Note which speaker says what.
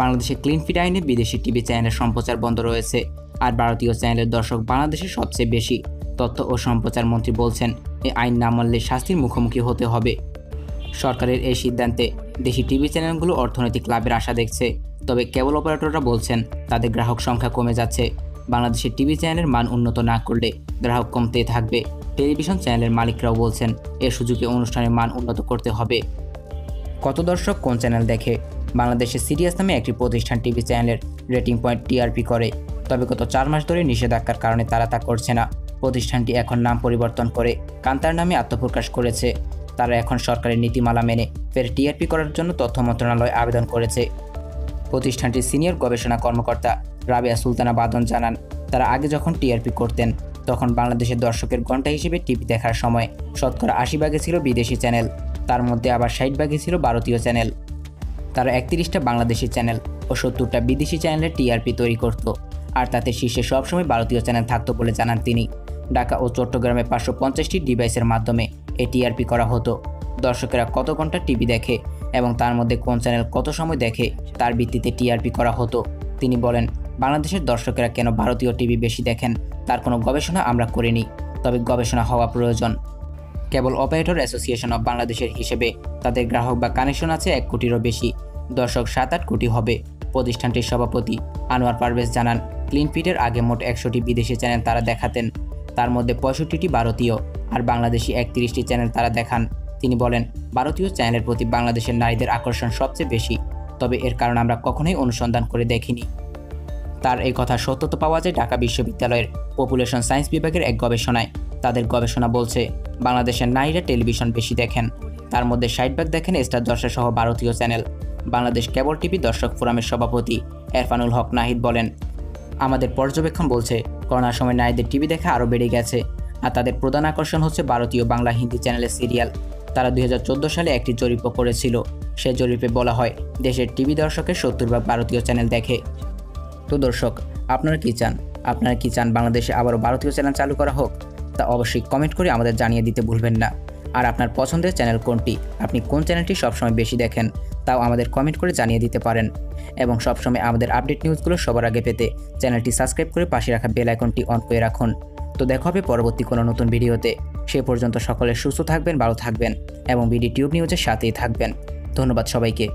Speaker 1: বাংলাদেশে clean fit আইনে বিদেশি টিভি চ্যানেলের সম্প্রচার বন্ধ রয়েছে, আর ভারতীয় চ্যানেলের দর্শক বাংলাদেশে সবচেয়ে বেশি তথ্য ও সম্প্রচার মন্ত্রী বলছেন এই আইন না মানলে শাস্তির মুখোমুখি হতে হবে। সরকারের এই সিদ্ধান্তে দেশি টিভি চ্যানেলগুলো অর্থনৈতিক লাভের আশা দেখছে, তবে কেবল অপারেটররা বলছেন, তাদের গ্রাহক সংখ্যা কমে যাচ্ছে। বাংলাদেশের টিভি চ্যানেলের মান উন্নত না করলে গ্রাহক কমতে থাকবে। টেলিভিশন চ্যানেলের মালিকরাও বলছেন, এ সুযোগে অনুষ্ঠানের মান উন্নত করতে হবে। কত দর্শক কোন চ্যানেল দেখে? বাংলাদেশে সিরিয়াস নামে একটি প্রতিষ্ঠান টিভি চ্যানেলের রেটিং পয়েন্ট টিআরপি করে। তবে গত চার মাস ধরে নিষেধাজ্ঞার কারণে তারা তা করছে না। প্রতিষ্ঠানটি এখন নাম পরিবর্তন করে কান্তার নামে আত্মপ্রকাশ করেছে। তারা এখন সরকারের নীতিমালা মেনে ফের টিআরপি করার জন্য তথ্য মন্ত্রণালয় আবেদন করেছে। প্রতিষ্ঠানটির সিনিয়র গবেষণা কর্মকর্তা রাবেয়া সুলতানা বাদন জানান, তারা আগে যখন টিআরপি করতেন, তখন বাংলাদেশের দর্শকের ঘণ্টা হিসেবে টিভি দেখার সময় শতকরা আশি ভাগে ছিল বিদেশি চ্যানেল, তার মধ্যে আবার ষাট ভাগে ছিল ভারতীয় চ্যানেল। তারা একত্রিশটা বাংলাদেশি চ্যানেল ও সত্তরটা বিদেশি চ্যানেলের টিআরপি তৈরি করত, আর তাতে শীর্ষে সবসময় ভারতীয় চ্যানেল থাকতো বলে জানান তিনি। ঢাকা ও চট্টগ্রামে পাঁচশো পঞ্চাশটি ডিভাইসের মাধ্যমে এ টিআরপি করা হতো। দর্শকেরা কত ঘণ্টা টিভি দেখে এবং তার মধ্যে কোন চ্যানেল কত সময় দেখে তার ভিত্তিতে টিআরপি করা হতো? তিনি বলেন, বাংলাদেশের দর্শকেরা কেন ভারতীয় টিভি বেশি দেখেন? তার কোনো গবেষণা আমরা করিনি, তবে গবেষণা হওয়া প্রয়োজন। কেবল অপারেটর অ্যাসোসিয়েশন অব বাংলাদেশের হিসেবে তাদের গ্রাহক বা কানেকশন আছে এক কোটিরও বেশি। দর্শক সাত আট কোটি হবে, প্রতিষ্ঠানটির সভাপতি আনোয়ার পারভেজ জানান, ক্লিন ফিটের আগে মোট একশোটি বিদেশি চ্যানেল তারা দেখাতেন। তার মধ্যে পঁয়ষট্টিটি ভারতীয় আর বাংলাদেশি একত্রিশটি চ্যানেল তারা দেখান। তিনি বলেন, ভারতীয় চ্যানেলের প্রতি বাংলাদেশের নারীদের আকর্ষণ সবচেয়ে বেশি, তবে এর কারণ আমরা কখনোই অনুসন্ধান করে দেখিনি। তার এই কথা সত্যতা পাওয়া যায় ঢাকা বিশ্ববিদ্যালয়ের পপুলেশন সায়েন্স বিভাগের এক গবেষণায়। তাদের গবেষণা বলছে, বাংলাদেশের নারীরা টেলিভিশন বেশি দেখেন। তার মধ্যে ষাট ভাগ দেখেন স্টার দর্শা সহ ভারতীয় চ্যানেল। বাংলাদেশ কেবল টিভি দর্শক ফোরামের সভাপতি এরফানুল হক নাহিদ বলেন, আমাদের পর্যবেক্ষণ বলছে, করোনার সময় নারীদের টিভি দেখা আরও বেড়ে গেছে, আর তাদের প্রধান আকর্ষণ হচ্ছে ভারতীয় বাংলা হিন্দি চ্যানেলের সিরিয়াল। তারা দুই হাজার চোদ্দ সালে একটি জরিপও করেছিল। সে জরিপে বলা হয়, দেশের টিভি দর্শকের সত্তর ভাগ ভারতীয় চ্যানেল দেখে। তো দর্শক, আপনারা কি চান? আপনারা কি চান বাংলাদেশে আবারও ভারতীয় চ্যানেল চালু করা হোক? তা অবশ্যই কমেন্ট করে আমাদের জানিয়ে দিতে ভুলবেন না। আর আপনার পছন্দের চ্যানেল কোনটি? আপনি কোন চ্যানেলটি সবসময় বেশি দেখেন? তাও আমাদের কমেন্ট করে জানিয়ে দিতে পারেন। এবং সবসময় আমাদের আপডেট নিউজগুলো সবার আগে পেতে চ্যানেলটি সাবস্ক্রাইব করে পাশে রাখা বেল আইকনটি অন করে রাখুন। তো দেখা হবে পরবর্তী কোনো নতুন ভিডিওতে। সে পর্যন্ত সকলে সুস্থ থাকবেন, ভালো থাকবেন এবং বিডি টিউব নিউজের সাথেই থাকবেন। ধন্যবাদ সবাইকে।